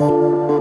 you